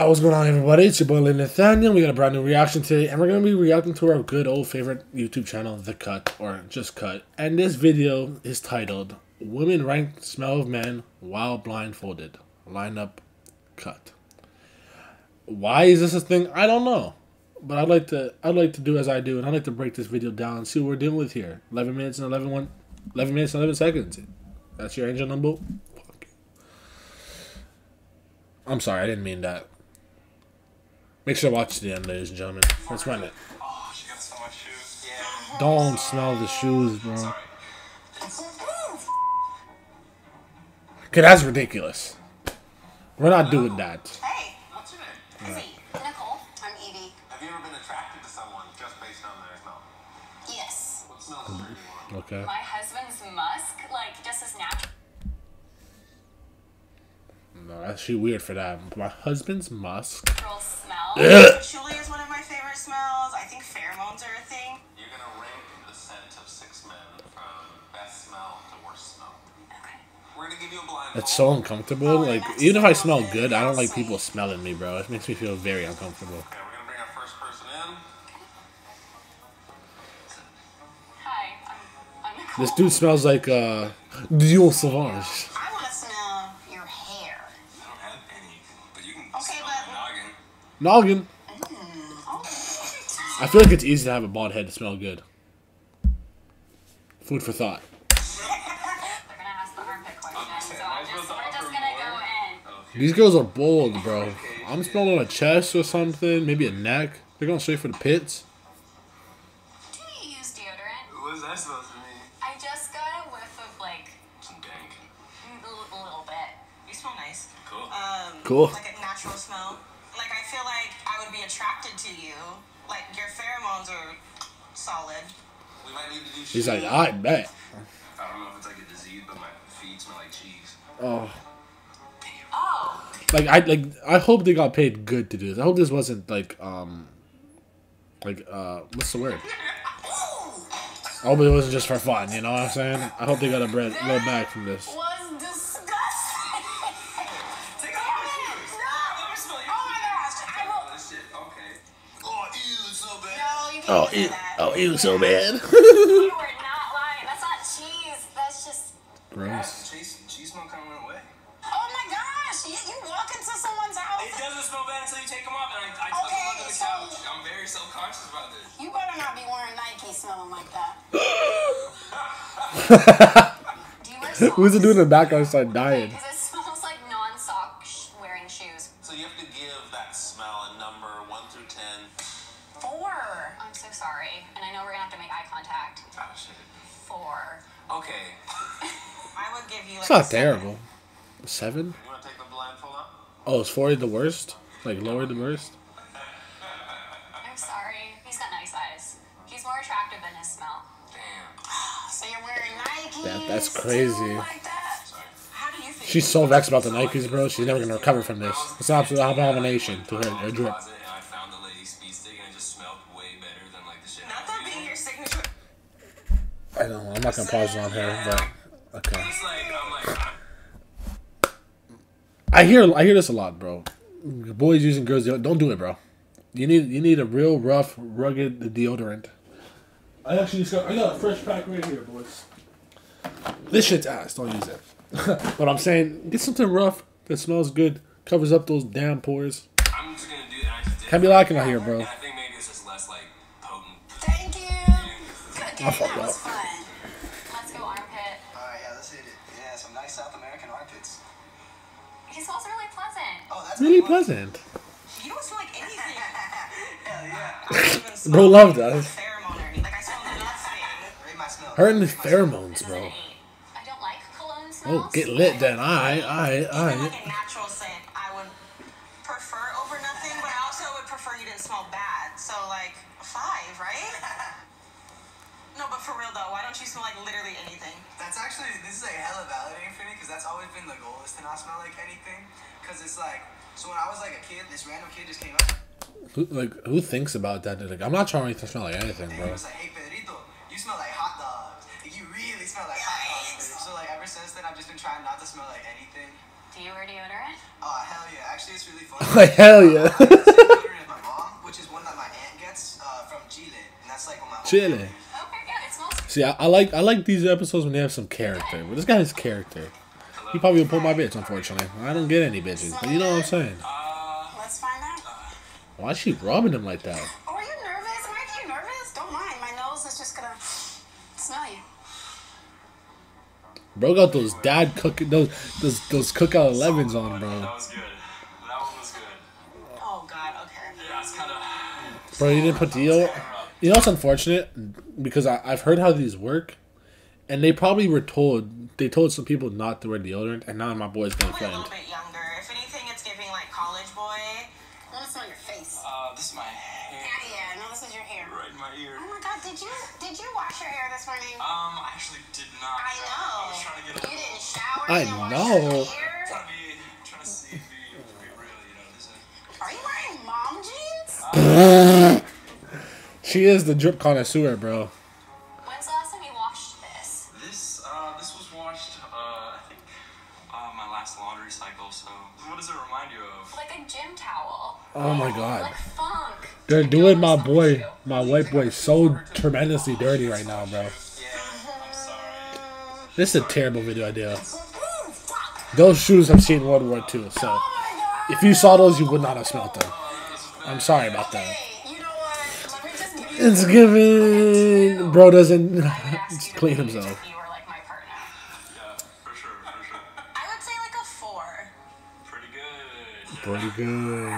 Oh, what's going on, everybody? It's your boy Lyndon Nathaniel. We got a brand new reaction today, and we're going to be reacting to our good old favorite YouTube channel, The Cut, or Just Cut. And this video is titled Women Rank Smell of Men While Blindfolded. Lineup Cut. Why is this a thing? I don't know. But I'd like to I'd like to do as I do, and I'd like to break this video down and see what we're dealing with here. 11 minutes and 11, one, 11 minutes and 11 seconds. That's your angel number? Fuck. I'm sorry, I didn't mean that. Make sure to watch the end, ladies and gentlemen. Let's run it. Oh, so. Yeah. Don't smell the shoes, bro. Sorry. Okay, that's ridiculous. We're not doing that. Hey, What's your name? Izzy. Nicole. I'm Evie. Have you ever been attracted to someone just based on their smell? Yes. What smells do you? Okay. My husband's musk, like just as natural. No, that's she weird for that. My husband's musk. Smell. Ugh. Patchouli is one of my favorite smells. I think pheromones are a thing. You're gonna rank the scent of six men from best smell to worst smell. Okay. We're gonna give you a blind. It's so uncomfortable. Like, even if I smell good, I don't like people smelling me, bro. It makes me feel very uncomfortable. Okay, we're gonna bring our first person in. Hi, I'm, I'm This dude smells like, uh, Dior Sauvage. Noggin. Noggin. I feel like it's easy to have a bald head to smell good. Food for thought. They're gonna ask the armpit question, so I'm just, we're just gonna go in. These girls are bold, bro. I'm smelling a chest or something, maybe a neck. They're going straight for the pits. Do you use deodorant? What is that supposed to mean? I just got a whiff of like Some dank. a little bit. You smell nice. Cool. Um, Cool. Like to you. Like your pheromones are solid. we might need to do. He's like. I bet. I don't know if it's like a disease, but my feet smell like cheese. Oh. Oh, Like I like I hope they got paid good to do this. I hope this wasn't like um like uh what's the word? I hope it wasn't just for fun, you know what I'm saying? I hope they got a bread bread back from this. Oh, say ew, that. oh, ew, so bad. you are not lying. That's not cheese. That's just. Gross. Cheese, cheese smell kind of went away. Oh my gosh, you, you walk into someone's house. It doesn't smell bad until you take them off, and I, I tuck them Okay, under the so- couch. I'm very self-conscious about this. You better not be wearing Nike smelling like that. Do you wear socks? Who's it doing in the background start dying? Because it smells like non-sock wearing shoes. So you have to give that smell a number one through ten. Four. I'm so sorry, and I know we're gonna have to make eye contact. Oh shit. Four. Okay. I would give you like It's not a seven. terrible. Seven? You want to take the blindfold off? Oh, is four the worst? Like lower the worst? I'm sorry. He's got nice eyes. He's more attractive than his smell. Damn. So you're wearing Nikes. That- that's too, crazy. Like that. How do you? She's so vexed about the Nikes, bro. She's never gonna recover from this. It's an absolute abomination to her, her drip. I'm not gonna pause it on her, but okay. I'm like. I hear I hear this a lot, bro. Boys using girls deodorant. Don't do it, bro. You need you need a real rough, rugged deodorant. I actually just got I got a fresh pack right here, boys. This shit's ass. Don't use it. but I'm saying get something rough that smells good, covers up those damn pores. I'm just gonna do. I just did. Can't be lacking out here, bro. I think maybe it's just less like potent. Thank you. Good I fucked up. smell nothing. Rate my smell. Her and the Rate my smell. pheromones, This is bro. an eight. I don't like cologne smells. Oh, get lit then. I I I. that's always been the goal is to not smell like anything. Because it's like, so when I was like a kid, this random kid just came up Who, like who thinks about that? Like, I'm not trying to smell like anything, bro. was like, hey Pedrito, you smell like hot dogs. Like, you really smell like hot dogs. So like ever since then, I've just been trying not to smell like anything. Do Do you wear deodorant? Oh hell yeah! Actually, it's really funny. Like hell yeah. My mom, which is one that my aunt gets uh, from Chile, and that's like when my whole Chile. Okay, yeah, it smells. See, I, I like I like these episodes when they have some character. But this guy has character. He probably would pull my bitch, unfortunately. I don't get any bitches. But you know what I'm saying? Uh, let's find out. Why is she rubbing him like that? Oh, are you nervous? Why are you nervous? Don't mind. My nose is just gonna smell you. Bro got those dad cooking those those those cookout elevens on, That bro. was good. That one was good. Oh God. Okay. Yeah, it's kind of. Bro, you didn't put deal. You know what's unfortunate because I, I've heard how these work, and they probably were told they told some people not to wear deodorant, and now my boy's getting Probably a little bit younger. If anything, it's giving like college boy. I want to smell your face. Uh, this is my hair. Yeah, no, this is your hair. Right in my ear. Oh my God, did you did you wash your hair this morning? Um, I actually did not. I I know. was trying to get a You didn't shower. I you didn't wash know. Your hair? trying to be, trying to see, be, be real, you know. This is. Are you wearing mom jeans? She is the drip connoisseur, bro. They're doing my boy, my white boy, so tremendously dirty right now, bro. Yeah, I'm sorry. This is a terrible video idea. Those shoes have seen World War II, so if you saw those, you would not have smelt them. I'm sorry about that. Hey, you know what? Let me just give you. It's giving. Bro doesn't Asked you to clean himself. if You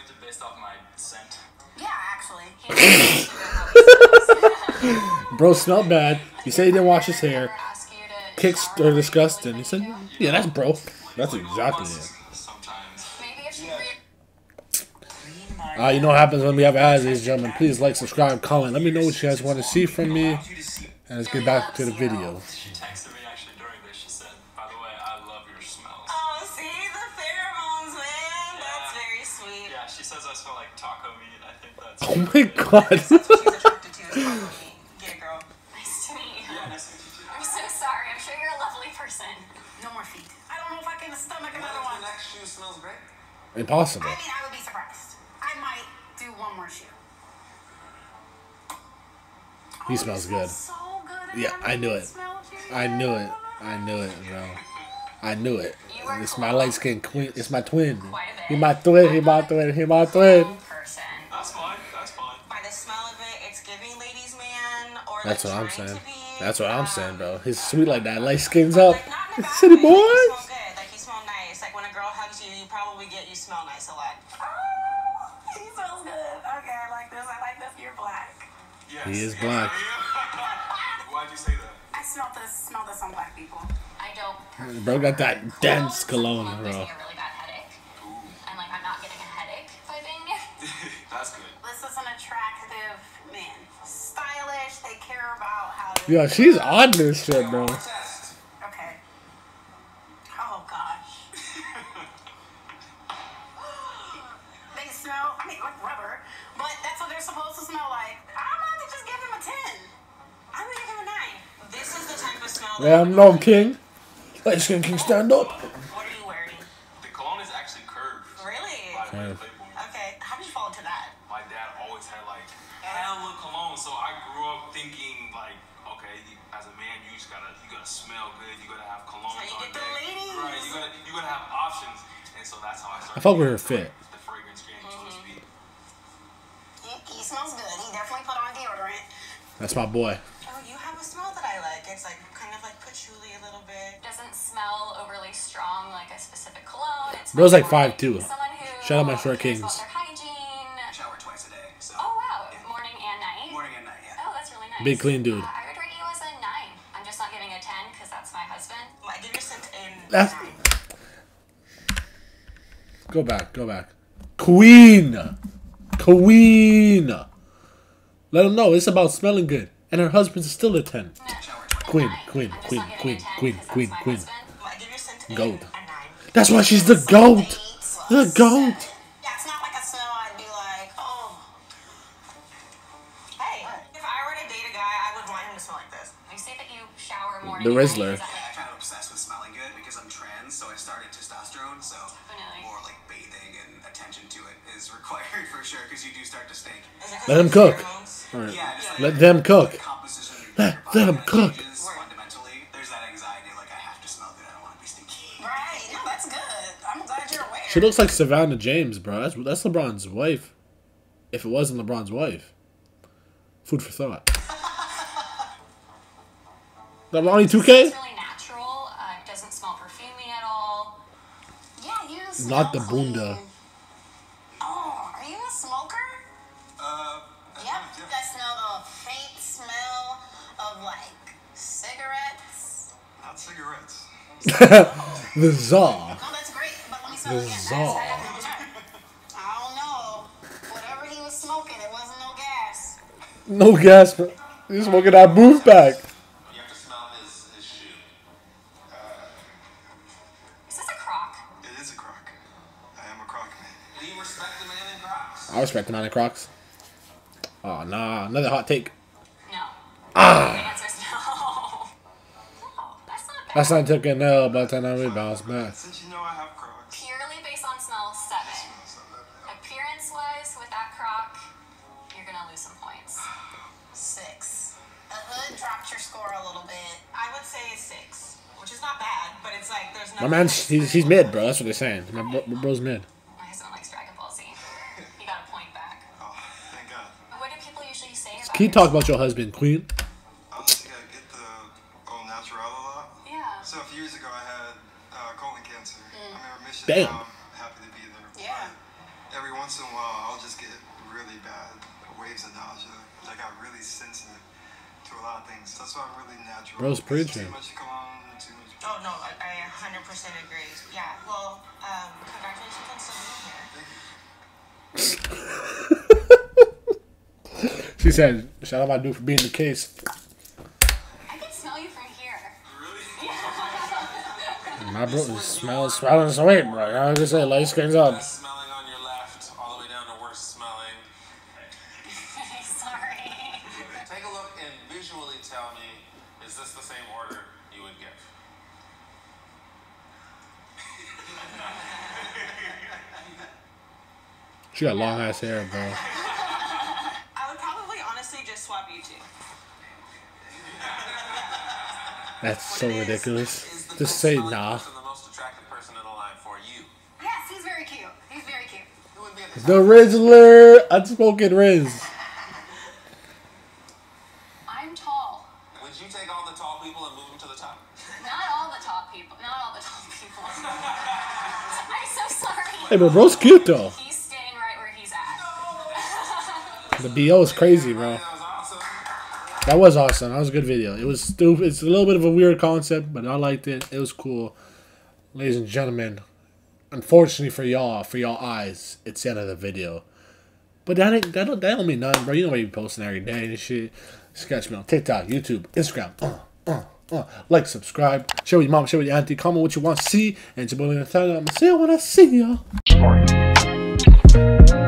expected based off my scent? Yeah, actually. He knows how he smells. Bro smelled bad. You said he didn't wash his hair. Ask you to Kicks are disgusting. He said, yeah, that's bro. That's exactly it. Sometimes. Maybe if she re- Uh, you know what happens when we have ads, ladies and gentlemen. Please like, subscribe, comment. Let me know what you guys want to see from me. And let's get back to the video. Yeah, she says I smell like taco meat. I think that's. Oh my god. That's what she's attracted to is probably. Get it, girl. Nice to meet you. Yeah, nice to meet you. I'm so sorry. I'm sure you're a lovely person. No more feet. I don't know if I can stomach another one. next shoe smells great. Impossible. I mean, I would be surprised. I might do one more shoe. He Oh, smells good. So good. Yeah, I knew it. I knew it. I knew it, bro. I knew it. It's my light skin queen. It's my twin. He my twin. He my twin. He my twin. That's fine. That's fine. By the smell of it, it's giving ladies man or That's what I'm saying. That's what I'm Um, saying, bro. He's sweet like that. Light skin's up. Like not in a bad City way. Like, you boys. Like you smell nice. Like when a girl hugs you, you probably get you smell nice a lot. Oh, he smells good. Okay, I like this. I like this. You're black. Yes. He is black. Why'd you say that? I smell this. Smell this on black people. I don't. Bro got that dense cologne, bro. getting a really bad headache. And like I'm not getting a headache by being near. That's good. This is an attractive man. Stylish. They care about how. They she's on this shit, bro. Okay. Oh gosh. they smell. I mean, like rubber, but that's what they're supposed to smell like. I'm going to just give him a ten. I'm gonna give him a nine. This is the type of smell. Yeah, I'm no king. Light skin king, stand up. What are you wearing? The cologne is actually curved. Really? By the way, Yeah. Okay. How did you fall into that? My dad always had like hella cologne, so I grew up thinking like, okay, as a man, you just gotta you gotta smell good, you gotta have cologne how you get the ladies. Right, you gotta you gotta have options, and so that's how I started. I fuck with her getting fit. The fragrance game, so to mm-hmm. speak. He, he smells good. He definitely put on deodorant. That's my boy. Oh, you have a smell that like. It's like kind of like patchouli a little bit. Doesn't smell overly strong like a specific cologne. It's Bro's like more 5'2". Someone who Shout out my short kings. Hygiene. Shower twice a day. So. Oh wow, morning and night. Morning and night, yeah. Oh, that's really nice. Big clean dude. Uh, I would rate you as a nine. I'm just not giving a ten because that's my husband. I give your scent in That's- nine. Go back, go back. Queen! Queen! Let him know it's about smelling good. And her husband's still a 10. Queen, Queen, Queen, Queen, Queen, Queen, Queen. Gold. That's why she's the gold. The gold. The Rizzler. I'm kind of obsessed with smelling good because I'm trans, so I started testosterone, so more like bathing and attention to it is required for sure because you do start to stink. Let them cook. Right. Let them cook. Let them cook. She looks like Savannah James, bro. That's that's LeBron's wife. If it wasn't LeBron's wife. Food for thought. The Lonnie 2K? It's really natural. Uh, doesn't smell perfumey at all. Yeah, you Not the clean. bunda. Oh, are you a smoker? Uh, Yep. I smell a faint smell of like cigarettes. not cigarettes. the Zaw. No, that's great, but let me smell The again. I don't know. Whatever he was smoking, it wasn't no gas. No gas, bro. You're smoking that booth back. You have to smell his, his shoe. Is this a crock? It is a crock. I am a crock man. Respect the man in Crocs? I respect the man of Crocs. Oh, nah. Another hot take. No. Ah! The answer is no. No, that's not bad. Last time I an L, but then I rebounds back. Since you know I have crocs. Six. The hood dropped your score a little bit. I would say six, which is not bad, but it's like there's no. My man's, he's, he's mid, bro. That's what they're saying. My, bro, my bro's mid. My husband likes Dragon Ball Z. You got a point back. Oh, thank God. What do people usually say about Can you talk about your husband, Queen? Honestly, I get the au natural a lot. Yeah. So a few years ago, I had uh, colon cancer. I'm in remission Damn. now. I'm happy to be there. Yeah. But every once in a while, I'll just get really bad waves of nausea. I got really sensitive to a lot of things. That's why I'm really natural. Bro's Too preaching. much cologne, too much. Oh no, I, I 100% agree. Yeah. Well, um, congratulations on still being here. She said, shout out my dude for being the case. I can smell you from here. My bro smells smelling sweet, bro. I was just say, light skins up. Best smelling on Sorry. Take a look and visually tell me, is this the same order you would give? She got long ass hair, bro. I would probably honestly just swap you two. That's so What ridiculous. is the Just say smelling nah. the most attractive person in the line for you? Yes, he's very cute. He's very cute. Who would be at the The Rizzler, unspoken Riz. I'm tall. Would you take all the tall people and move them to the top? Not all the tall people. Not all the tall people. I'm so sorry. Hey, but bro's cute though. He's staying right where he's at. The BO is crazy, bro. That was awesome. That was awesome. That was a good video. It was stupid. It's a little bit of a weird concept, but I liked it. It was cool. Ladies and gentlemen, unfortunately for y'all, for y'all eyes, it's the end of the video. But that ain't, that don't, that don't mean nothing, bro. You know what you posting every day and shit. Sketch me on TikTok, YouTube, Instagram. Uh, uh, uh. Like, subscribe, share with your mom, share with your auntie, comment what you want to see, and it's your boy Nathaniel. I'm gonna see you when I see y'all.